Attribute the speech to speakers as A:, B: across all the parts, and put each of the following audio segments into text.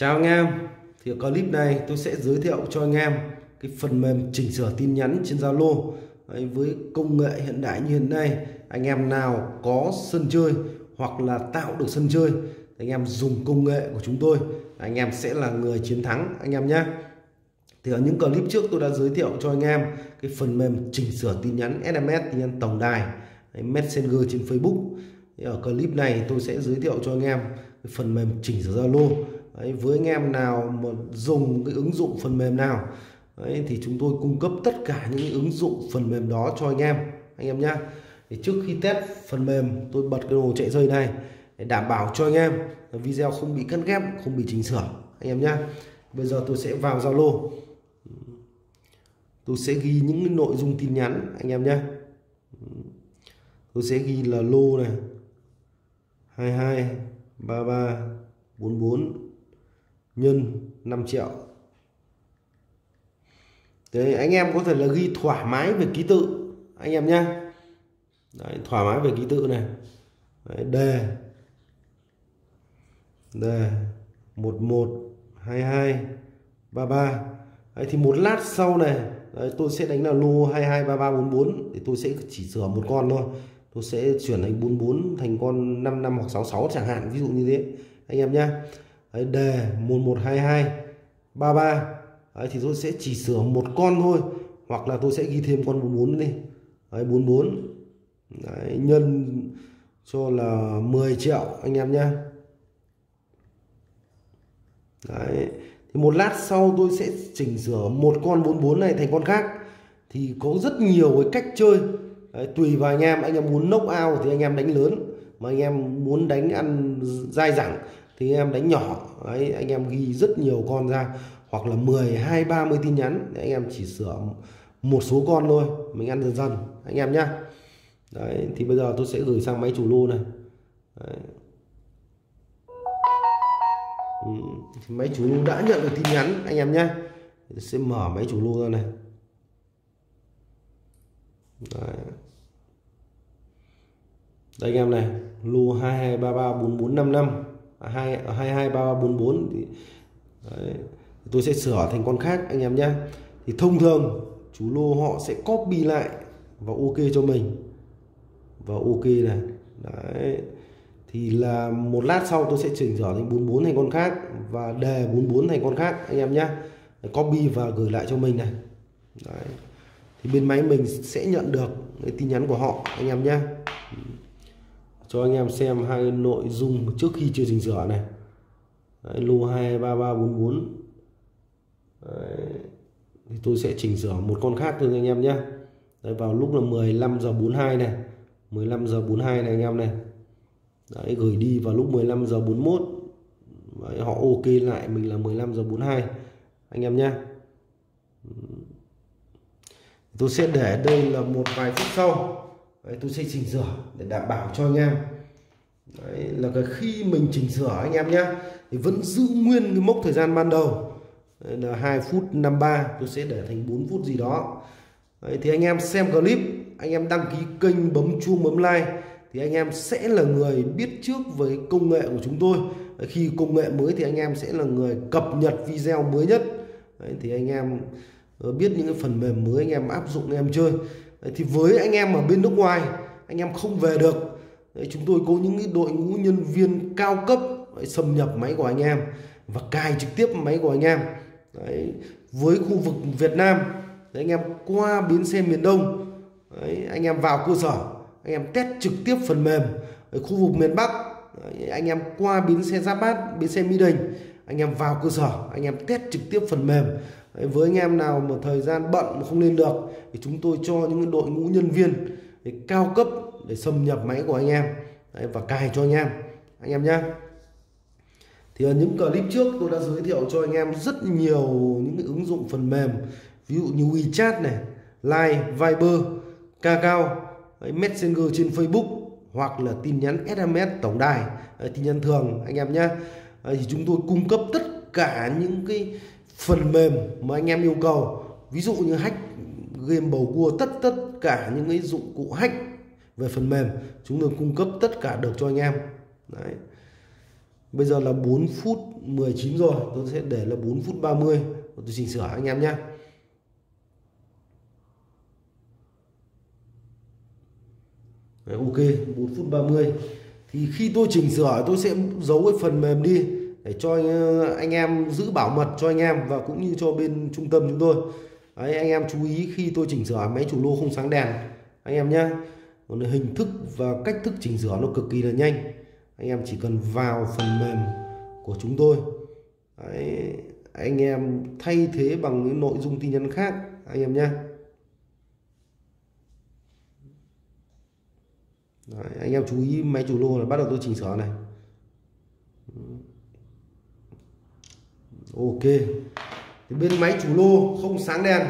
A: Chào anh em, thì ở clip này tôi sẽ giới thiệu cho anh em cái phần mềm chỉnh sửa tin nhắn trên Zalo. Với công nghệ hiện đại như hiện nay anh em nào có sân chơi hoặc là tạo được sân chơi anh em dùng công nghệ của chúng tôi anh em sẽ là người chiến thắng anh em nhé. Thì ở những clip trước tôi đã giới thiệu cho anh em cái phần mềm chỉnh sửa tin nhắn SMS tin nhắn tổng đài Messenger trên Facebook. Thì ở clip này tôi sẽ giới thiệu cho anh em cái phần mềm chỉnh sửa Zalo. Đấy, với anh em nào mà dùng cái ứng dụng phần mềm nào Đấy, thì chúng tôi cung cấp tất cả những ứng dụng phần mềm đó cho anh em anh em nhé thì trước khi test phần mềm tôi bật cái đồ chạy dây này để đảm bảo cho anh em video không bị cắt ghép không bị chỉnh sửa anh em nhé bây giờ tôi sẽ vào Zalo. Tôi sẽ ghi những nội dung tin nhắn anh em nhé tôi sẽ ghi là lô này 22 33 44 nhân 5 triệu. Đấy, anh em có thể là ghi thoải mái về ký tự anh em nhé Đấy, thoải mái về ký tự này. Đấy, đề. Đề 11 22 33 Đấy, thì một lát sau này Đấy, tôi sẽ đánh là lô 223344 thì tôi sẽ chỉ sửa một con thôi. Tôi sẽ chuyển thành 44 thành con 55 hoặc 66 chẳng hạn ví dụ như thế. Anh em nhé Đấy, đề 1122 33 Đấy, thì tôi sẽ chỉ sửa một con thôi hoặc là tôi sẽ ghi thêm con 44 đi. Đấy, 44 Đấy, nhân cho là 10 triệu anh em nhé Đấy. Thì một lát sau tôi sẽ chỉnh sửa một con 44 này thành con khác. Thì có rất nhiều cái cách chơi. Đấy, tùy vào anh em. Anh em muốn knock out thì anh em đánh lớn. Mà anh em muốn đánh ăn dai dẳng thì anh em đánh nhỏ. Đấy, anh em ghi rất nhiều con ra hoặc là 10 2 30 tin nhắn. Để anh em chỉ sửa một số con thôi mình ăn dần dần anh em nhá. Đấy, thì bây giờ tôi sẽ gửi sang máy chủ lô này. Đấy. Ừ, máy chủ lô đã nhận được tin nhắn anh em nhé sẽ mở máy chủ lô ra này. Đấy. đây anh em này lô 22334455 hai hai hai ba bốn bốn thì đấy, tôi sẽ sửa thành con khác anh em nhé thì thông thường chú lô họ sẽ copy lại và ok cho mình. Và ok này đấy. Thì là một lát sau tôi sẽ chỉnh sửa thành 44 thành con khác và đề 44 thành con khác anh em nhé copy và gửi lại cho mình này. Đấy. thì bên máy mình sẽ nhận được cái tin nhắn của họ anh em nhé cho anh em xem hai nội dung trước khi chưa chỉnh sửa này. Đấy, lô 23344 Đấy. thì tôi sẽ chỉnh sửa một con khác thôi anh em nhé. Đấy, vào lúc là 15 giờ 42 này. 15 giờ 42 này anh em này. Đấy, gửi đi vào lúc 15 giờ 41 Đấy, họ ok lại mình là 15 giờ 42 anh em nhé. Tôi sẽ để đây là một vài phút sau. Đấy, tôi sẽ chỉnh sửa để đảm bảo cho anh em. Đấy, là cái khi mình chỉnh sửa anh em nhé thì vẫn giữ nguyên cái mốc thời gian ban đầu. Đấy, là 2 phút 53 tôi sẽ để thành 4 phút gì đó. Đấy, thì anh em xem clip anh em đăng ký kênh bấm chuông bấm like thì anh em sẽ là người biết trước với công nghệ của chúng tôi. Khi công nghệ mới thì anh em sẽ là người cập nhật video mới nhất. Đấy, thì anh em ờ, biết những cái phần mềm mới anh em áp dụng anh em chơi. Đấy, thì với anh em ở bên nước ngoài anh em không về được Đấy, chúng tôi có những đội ngũ nhân viên cao cấp đấy, xâm nhập máy của anh em và cài trực tiếp máy của anh em. Đấy, với khu vực Việt Nam đấy, anh em qua bến xe miền Đông đấy, anh em vào cơ sở anh em test trực tiếp phần mềm ở khu vực miền Bắc đấy, anh em qua bến xe Giáp Bát bến xe Mỹ Đình anh em vào cơ sở anh em test trực tiếp phần mềm Đấy, với anh em nào mà thời gian bận mà không lên được thì chúng tôi cho những đội ngũ nhân viên để cao cấp để xâm nhập máy của anh em. Đấy, và cài cho anh em. Anh em nhé thì ở những clip trước tôi đã giới thiệu cho anh em rất nhiều những cái ứng dụng phần mềm ví dụ như WeChat này Line Viber Kakao Messenger trên Facebook hoặc là tin nhắn SMS tổng đài tin nhắn thường anh em nhé thì chúng tôi cung cấp tất cả những cái phần mềm mà anh em yêu cầu. Ví dụ như hack game bầu cua tất tất cả những cái dụng cụ hack về phần mềm chúng tôi cung cấp tất cả được cho anh em. Đấy. bây giờ là 4 phút 19 rồi tôi sẽ để là 4 phút 30 tôi chỉnh sửa anh em nhé. Đấy, ok 4 phút 30 thì khi tôi chỉnh sửa tôi sẽ giấu cái phần mềm đi để cho ờ, anh em giữ bảo mật cho anh em và cũng như cho bên trung tâm chúng tôi. Đấy, anh em chú ý khi tôi chỉnh sửa máy chủ lô không sáng đèn anh em nhé. Còn hình thức và cách thức chỉnh sửa nó cực kỳ là nhanh. Anh em chỉ cần vào phần mềm của chúng tôi. Đấy, anh em thay thế bằng những nội dung tin nhắn khác anh em nhé. Đấy, anh em chú ý máy chủ lô là bắt đầu tôi chỉnh sửa này. Ok. Thì bên máy chủ lô không sáng đèn.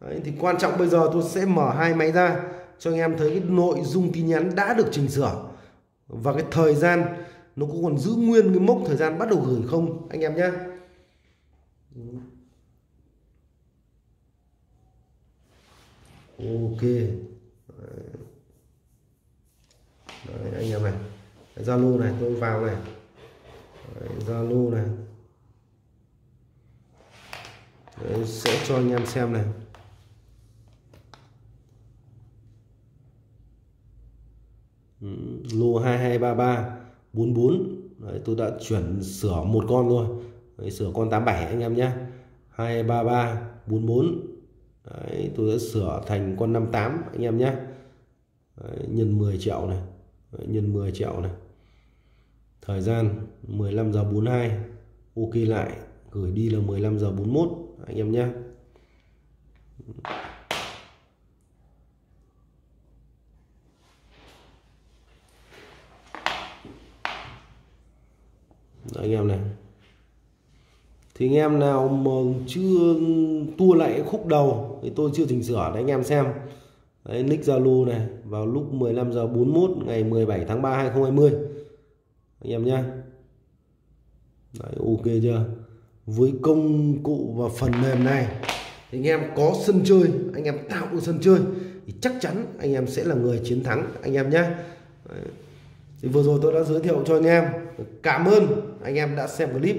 A: Đấy, thì quan trọng bây giờ tôi sẽ mở hai máy ra cho anh em thấy cái nội dung tin nhắn đã được chỉnh sửa. Và cái thời gian nó cũng còn giữ nguyên cái mốc thời gian bắt đầu gửi không anh em nhé ok. Đấy, anh em này. Zalo này tôi vào này. Zalo này. Đấy, sẽ cho anh em xem này. Lô 2233 44 Đấy, tôi đã chuyển sửa một con thôi Đấy, sửa con 87 anh em nhé. 233 44 Đấy, tôi đã sửa thành con 58 anh em nhé. Đấy, nhân 10 triệu này. Đấy, nhân 10 triệu này. Thời gian 15 giờ 42 ok lại. Gửi đi là 15 giờ 41 anh em nhé. Đấy, anh em này. Thì anh em nào mà chưa tua lại khúc đầu thì tôi chưa chỉnh sửa đấy anh em xem. Đấy nick Zalo này vào lúc 15 giờ 41 ngày 17 tháng 3 2020 anh em nhé. Đấy, ok chưa? Với công cụ và phần mềm này, thì anh em có sân chơi, anh em tạo được sân chơi, thì chắc chắn anh em sẽ là người chiến thắng, anh em nhé. Thì vừa rồi tôi đã giới thiệu cho anh em. Cảm ơn anh em đã xem clip.